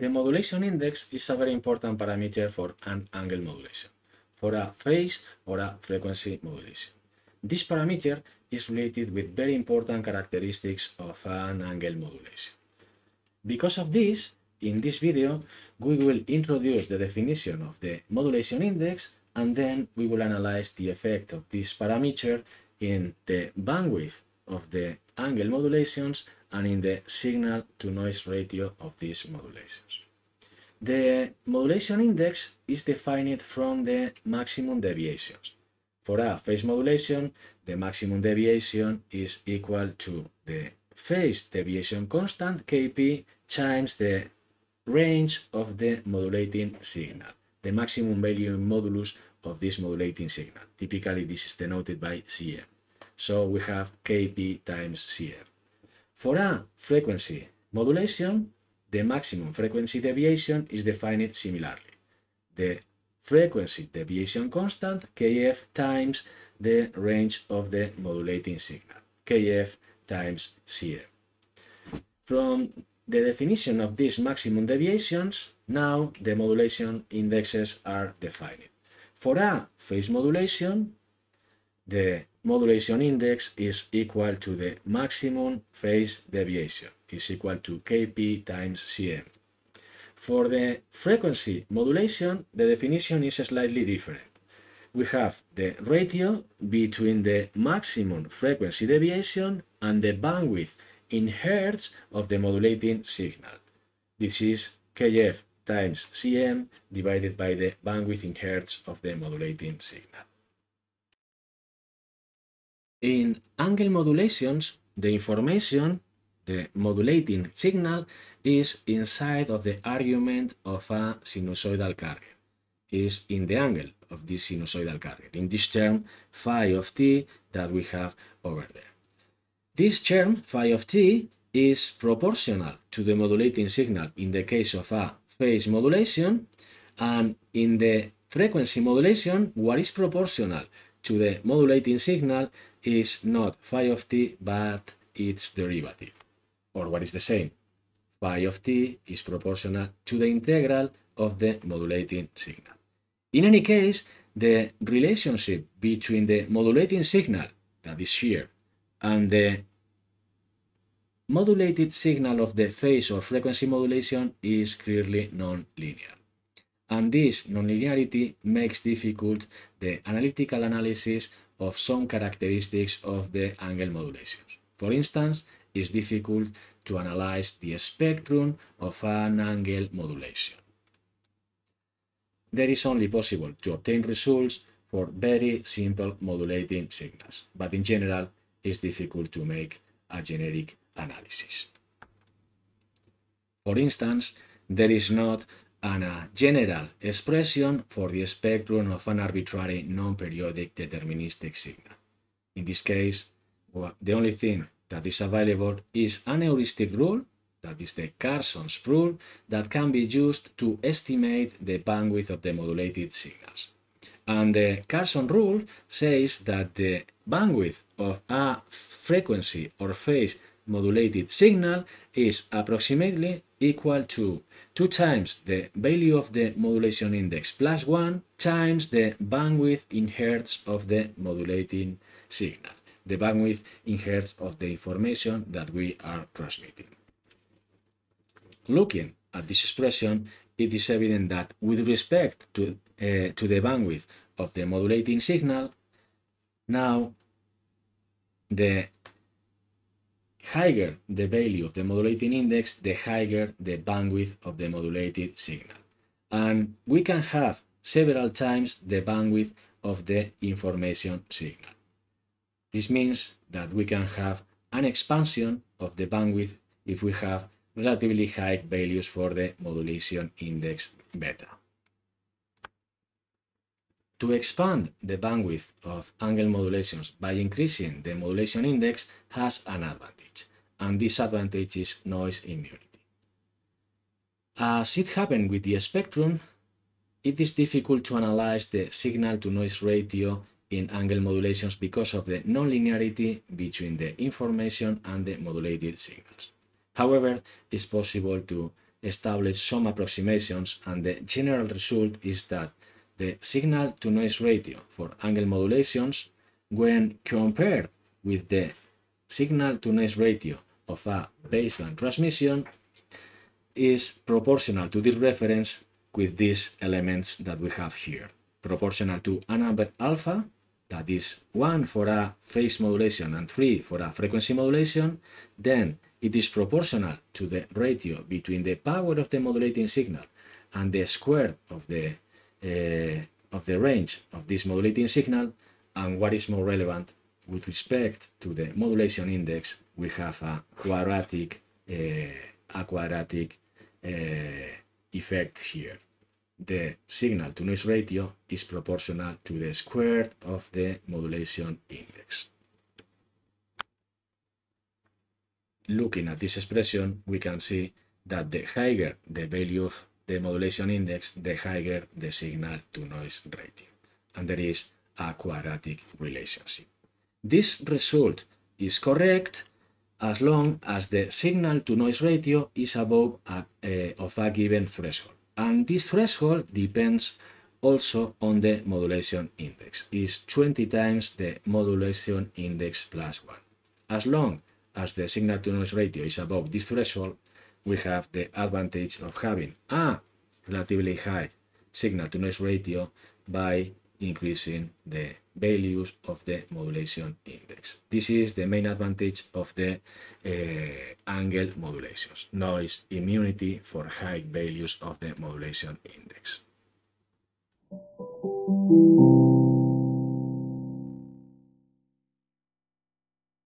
The modulation index is a very important parameter for an angle modulation, for a phase or a frequency modulation. This parameter is related with very important characteristics of an angle modulation. Because of this, in this video, we will introduce the definition of the modulation index and then we will analyze the effect of this parameter in the bandwidth of the angle modulations and in the signal to noise ratio of these modulations. The modulation index is defined from the maximum deviations. For a phase modulation, the maximum deviation is equal to the phase deviation constant Kp times the range of the modulating signal, the maximum value in modulus of this modulating signal. Typically, this is denoted by Cm. So we have Kp times Cm. For a frequency modulation, the maximum frequency deviation is defined similarly. The frequency deviation constant, Kf times the range of the modulating signal, Kf times Cm. From the definition of these maximum deviations, now the modulation indexes are defined. For a phase modulation, the modulation index is equal to the maximum phase deviation, is equal to Kp times Cm. For the frequency modulation, the definition is slightly different. We have the ratio between the maximum frequency deviation and the bandwidth in hertz of the modulating signal. This is Kf times Cm divided by the bandwidth in hertz of the modulating signal. In angle modulations, the information, the modulating signal, is inside of the argument of a sinusoidal carrier, is in the angle of this sinusoidal carrier, in this term phi of t that we have over there. This term phi of t is proportional to the modulating signal in the case of a phase modulation, and in the frequency modulation, what is proportional to the modulating signal is not phi of t, but its derivative, or what is the same. Phi of t is proportional to the integral of the modulating signal. In any case, the relationship between the modulating signal, that is here, and the modulated signal of the phase or frequency modulation is clearly non-linear. And this nonlinearity makes difficult the analytical analysis of some characteristics of the angle modulations. For instance, it's difficult to analyze the spectrum of an angle modulation. There is only possible to obtain results for very simple modulating signals, but in general, it's difficult to make a generic analysis. For instance, there is not an, a general expression for the spectrum of an arbitrary non-periodic deterministic signal. In this case, the only thing that is available is an heuristic rule, that is the Carson's rule, that can be used to estimate the bandwidth of the modulated signals. And the Carson rule says that the bandwidth of a frequency or phase modulated signal is approximately equal to 2 times the value of the modulation index plus 1 times the bandwidth in hertz of the modulating signal, the bandwidth in hertz of the information that we are transmitting. Looking at this expression, it is evident that with respect to, uh, to the bandwidth of the modulating signal, now the higher the value of the modulating index, the higher the bandwidth of the modulated signal. And we can have several times the bandwidth of the information signal. This means that we can have an expansion of the bandwidth if we have relatively high values for the modulation index beta. To expand the bandwidth of angle modulations by increasing the modulation index has an advantage, and this advantage is noise immunity. As it happened with the spectrum, it is difficult to analyze the signal to noise ratio in angle modulations because of the nonlinearity between the information and the modulated signals. However, it's possible to establish some approximations and the general result is that the signal to noise ratio for angle modulations when compared with the signal to noise ratio of a baseband transmission is proportional to this reference with these elements that we have here. Proportional to a number alpha, that is 1 for a phase modulation and 3 for a frequency modulation, then it is proportional to the ratio between the power of the modulating signal and the square of the uh, of the range of this modulating signal and what is more relevant with respect to the modulation index we have a quadratic uh, a quadratic uh, effect here. The signal to noise ratio is proportional to the square of the modulation index. Looking at this expression, we can see that the higher the value of the modulation index, the higher the signal to noise ratio. And there is a quadratic relationship. This result is correct as long as the signal to noise ratio is above a, uh, of a given threshold. And this threshold depends also on the modulation index. is 20 times the modulation index plus 1. As long as the signal to noise ratio is above this threshold, we have the advantage of having a relatively high signal to noise ratio by increasing the values of the modulation index. This is the main advantage of the uh, angle modulations, noise immunity for high values of the modulation index.